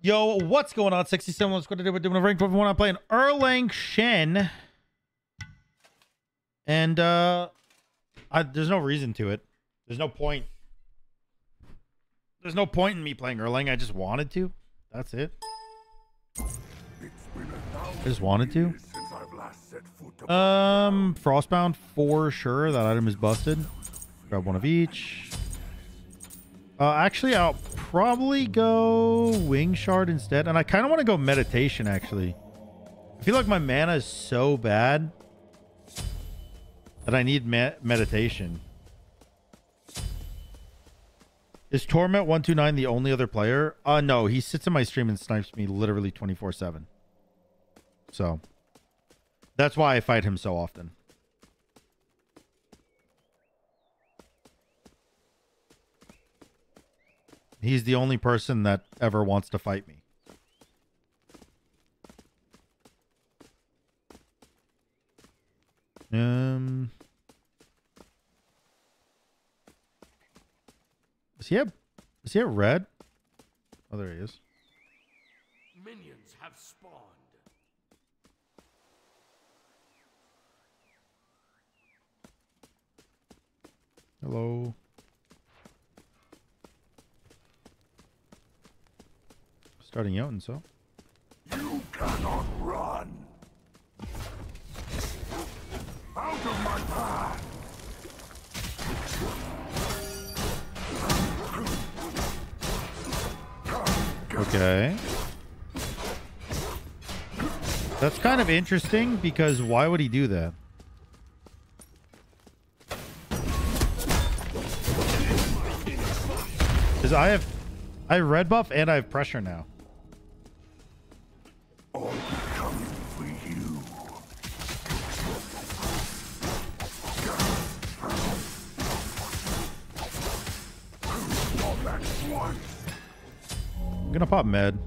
Yo, what's going on? 67 what's going to do with doing a rank one. I'm playing Erlang Shen. And uh I, there's no reason to it. There's no point. There's no point in me playing Erlang. I just wanted to. That's it. I just wanted to. Um, Frostbound for sure. That item is busted. Grab one of each. Uh, actually, I'll probably go Wing Shard instead. And I kind of want to go Meditation, actually. I feel like my mana is so bad that I need me Meditation. Is Torment129 the only other player? Uh, no. He sits in my stream and snipes me literally 24-7. So, that's why I fight him so often. He's the only person that ever wants to fight me. Um, is he a, is he a red? Oh, there he is. Minions have spawned. Hello. Starting out and so. You cannot run. Out of my path. Okay. That's kind of interesting because why would he do that? Because I have, I have red buff and I have pressure now. I'm gonna pop med.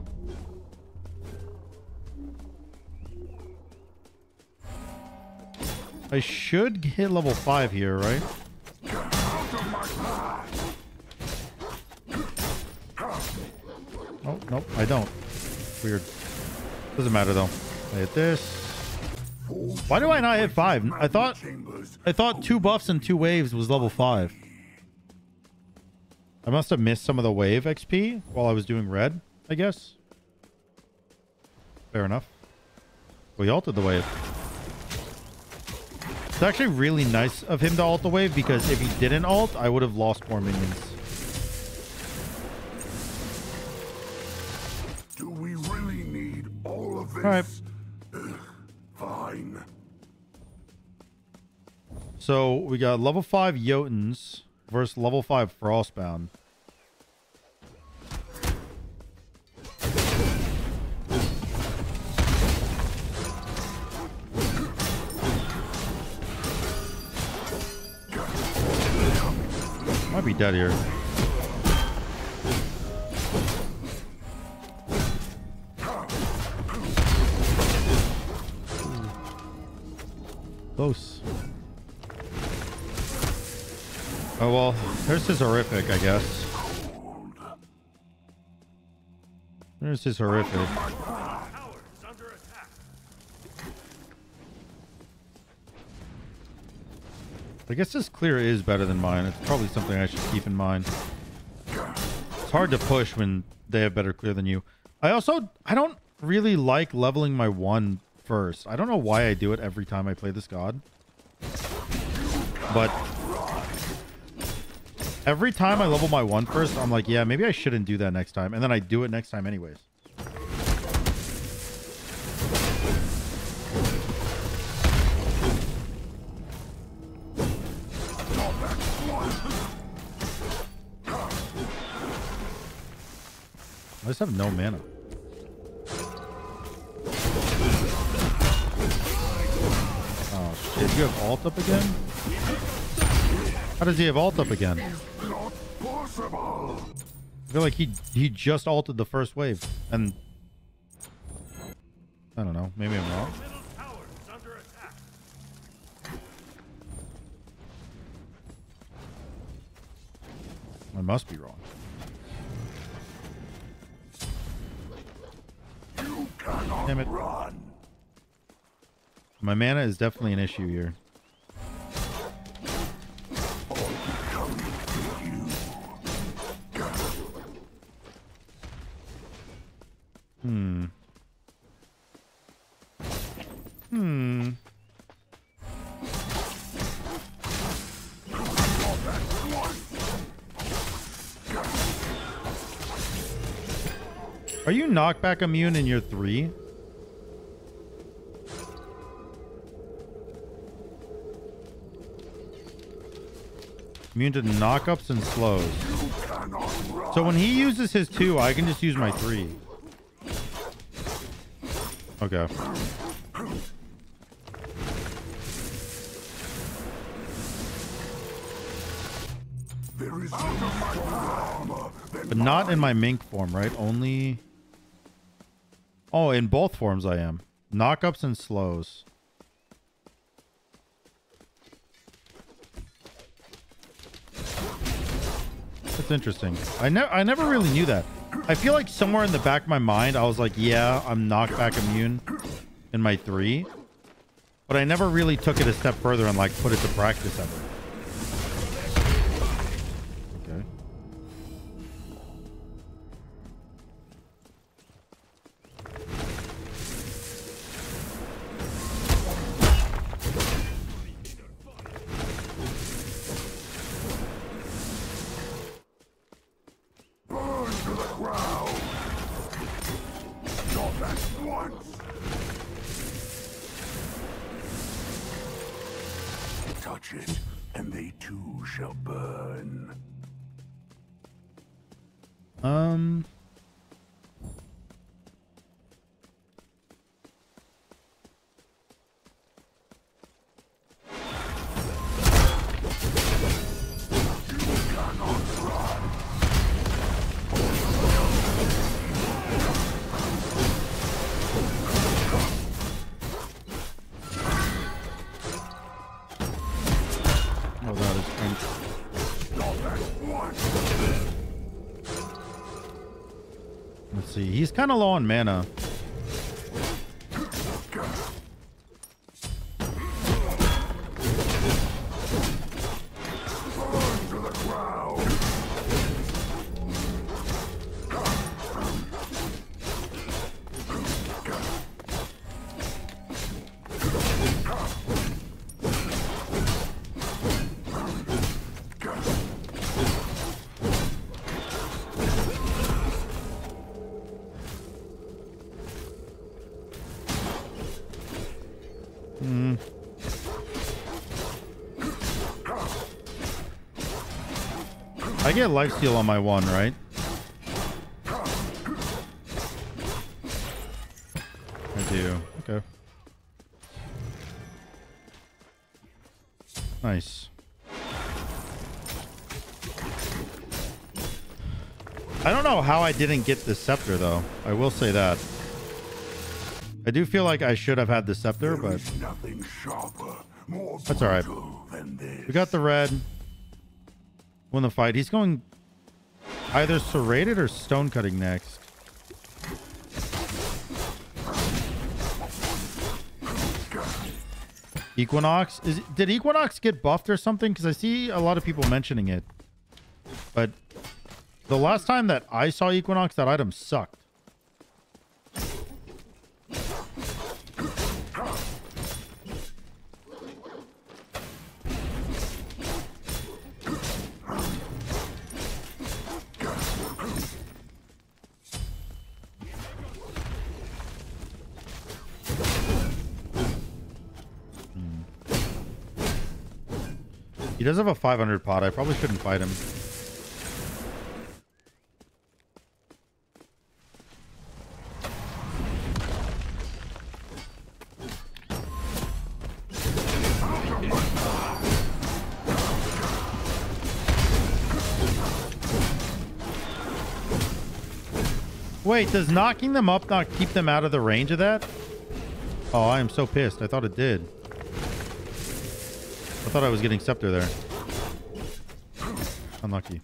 I should hit level 5 here, right? Oh, nope, I don't. Weird. Doesn't matter though. I hit this. Why do I not hit 5? I thought I thought two buffs and two waves was level 5. I must have missed some of the wave XP while I was doing red, I guess. Fair enough. We altered the wave. It's actually really nice of him to alt the wave because if he didn't alt, I would have lost more minions. Do we really need all of this? Alright. Ugh, Fine. So we got level 5 Jotunn's versus level 5 Frostbound. Be dead here. Close. Oh well, there's his horrific, I guess. There's his horrific. I guess this clear is better than mine. It's probably something I should keep in mind. It's hard to push when they have better clear than you. I also I don't really like leveling my one first. I don't know why I do it every time I play this god. But every time I level my one first, I'm like, yeah, maybe I shouldn't do that next time. And then I do it next time anyways. Have no mana. Oh shit, you have alt up again? How does he have alt up again? I feel like he he just altered the first wave and I don't know, maybe I'm wrong. I must be wrong. Damn it. Run. My mana is definitely an issue here. Are you knockback immune in your three? Immune to knockups and slows. So when he uses his two, I can just use my three. Okay. But not in my mink form, right? Only... Oh, in both forms I am. Knockups and slows. That's interesting. I, ne I never really knew that. I feel like somewhere in the back of my mind, I was like, yeah, I'm knockback immune in my three. But I never really took it a step further and like put it to practice ever. Touch He's kind of low on mana. I get lifesteal on my one, right? I do. Okay. Nice. I don't know how I didn't get the scepter though. I will say that. I do feel like I should have had the scepter, but sharper, That's all right. brutal than this. we got the red. Win the fight. He's going either serrated or stone cutting next. Equinox is did Equinox get buffed or something? Because I see a lot of people mentioning it, but the last time that I saw Equinox, that item sucked. He does have a 500 pot. I probably shouldn't fight him. Wait, does knocking them up not keep them out of the range of that? Oh, I am so pissed. I thought it did. I thought I was getting scepter there. Unlucky.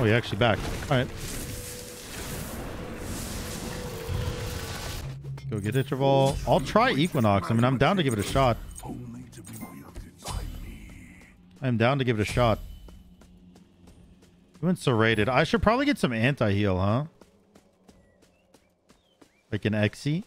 Oh, he actually backed. All right. Go get Interval. I'll try Equinox. I mean, I'm down to give it a shot. I'm down to give it a shot. He went serrated. I should probably get some anti-heal, huh? Like an Xe.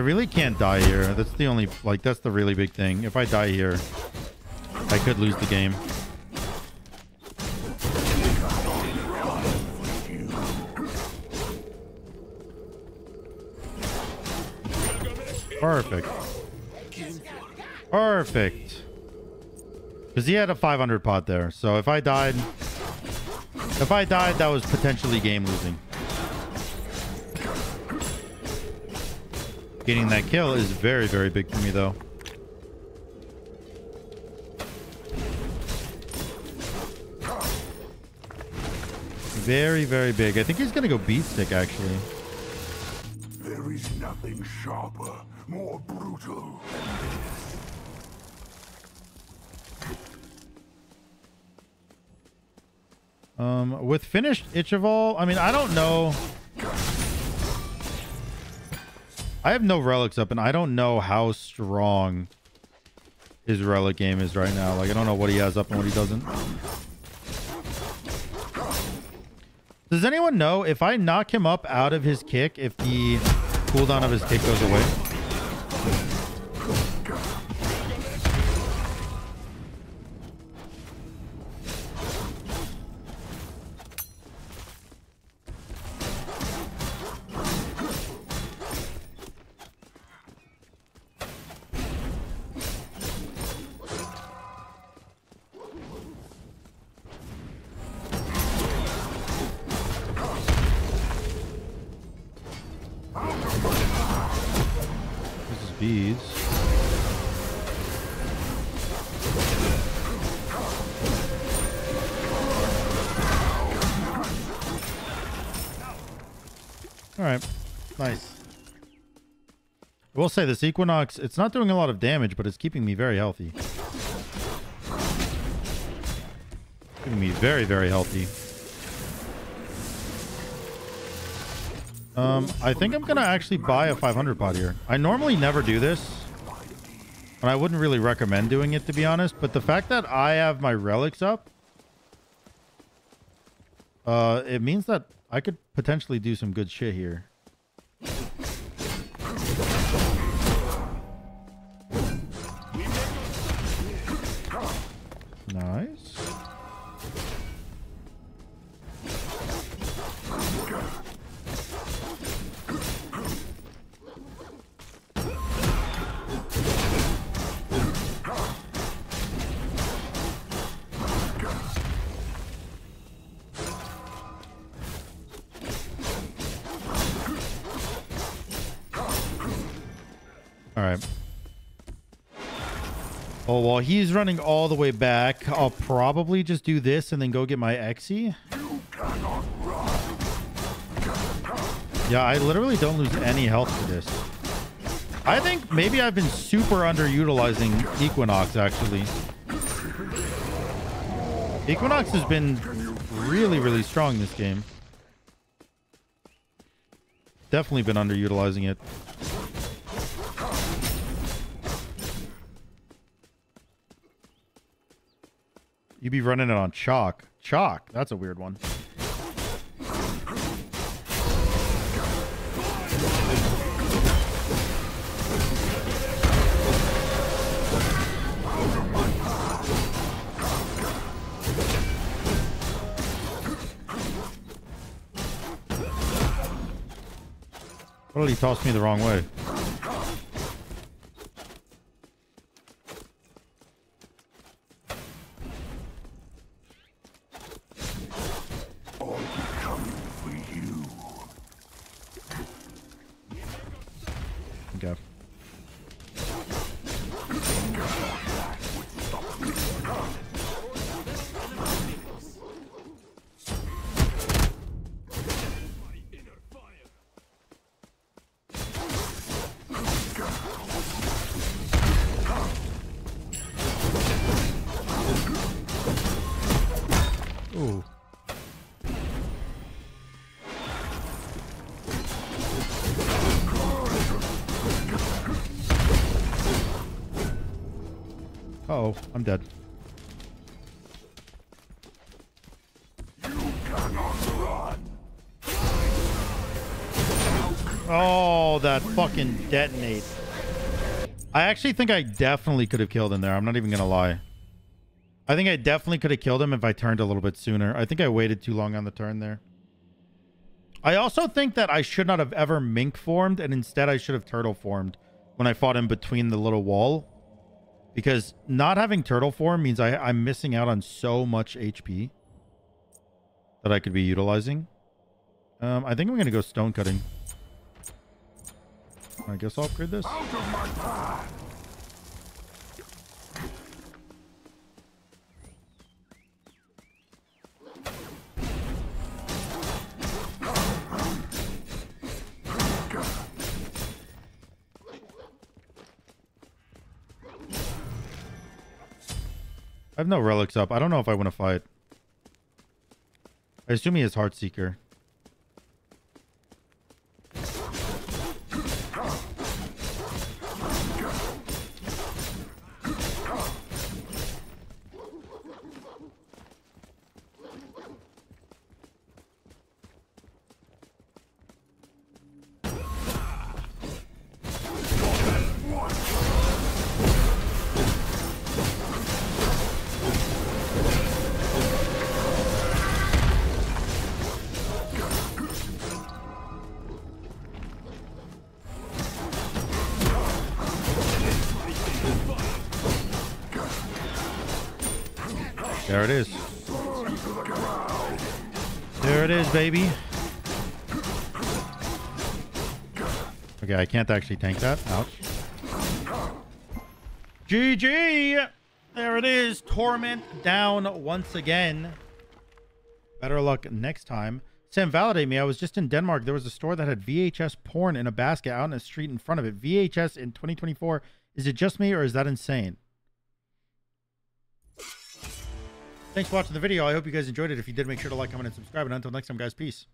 Really can't die here. That's the only, like, that's the really big thing. If I die here, I could lose the game. Perfect. Perfect. Because he had a 500 pot there. So if I died... If I died, that was potentially game losing. Getting that kill is very, very big for me, though. Very, very big. I think he's going to go beat stick, actually. There is nothing sharper, more brutal. Um, with finished Ichaival, I mean, I don't know. I have no relics up, and I don't know how strong his relic game is right now. Like, I don't know what he has up and what he doesn't. Does anyone know if I knock him up out of his kick, if the cooldown of his kick goes away? All right, nice. I will say this Equinox, it's not doing a lot of damage, but it's keeping me very healthy. Keeping me very, very healthy. Um, I think I'm gonna actually buy a 500 pot here. I normally never do this, and I wouldn't really recommend doing it to be honest. But the fact that I have my relics up, uh, it means that I could potentially do some good shit here. Oh, while he's running all the way back, I'll probably just do this and then go get my Xe. Yeah, I literally don't lose any health for this. I think maybe I've been super underutilizing Equinox, actually. Equinox has been really, really strong this game. Definitely been underutilizing it. You be running it on chalk. chalk. That's a weird one. What did he toss me the wrong way? I'll be coming for you. Okay. Oh, I'm dead. Oh, that fucking detonate. I actually think I definitely could have killed him there. I'm not even going to lie. I think I definitely could have killed him if I turned a little bit sooner. I think I waited too long on the turn there. I also think that I should not have ever mink formed and instead I should have turtle formed when I fought him between the little wall. Because not having turtle form means I, I'm missing out on so much HP that I could be utilizing. Um, I think I'm going to go stone cutting. I guess I'll upgrade this. Out of my path! I have no relics up. I don't know if I want to fight. I assume he is Heartseeker. There it is. There it is, baby. Okay, I can't actually tank that. Ouch. GG! There it is. Torment down once again. Better luck next time. Sam, validate me. I was just in Denmark. There was a store that had VHS porn in a basket out in a street in front of it. VHS in 2024. Is it just me or is that insane? Thanks for watching the video. I hope you guys enjoyed it. If you did, make sure to like, comment, and subscribe. And until next time, guys, peace.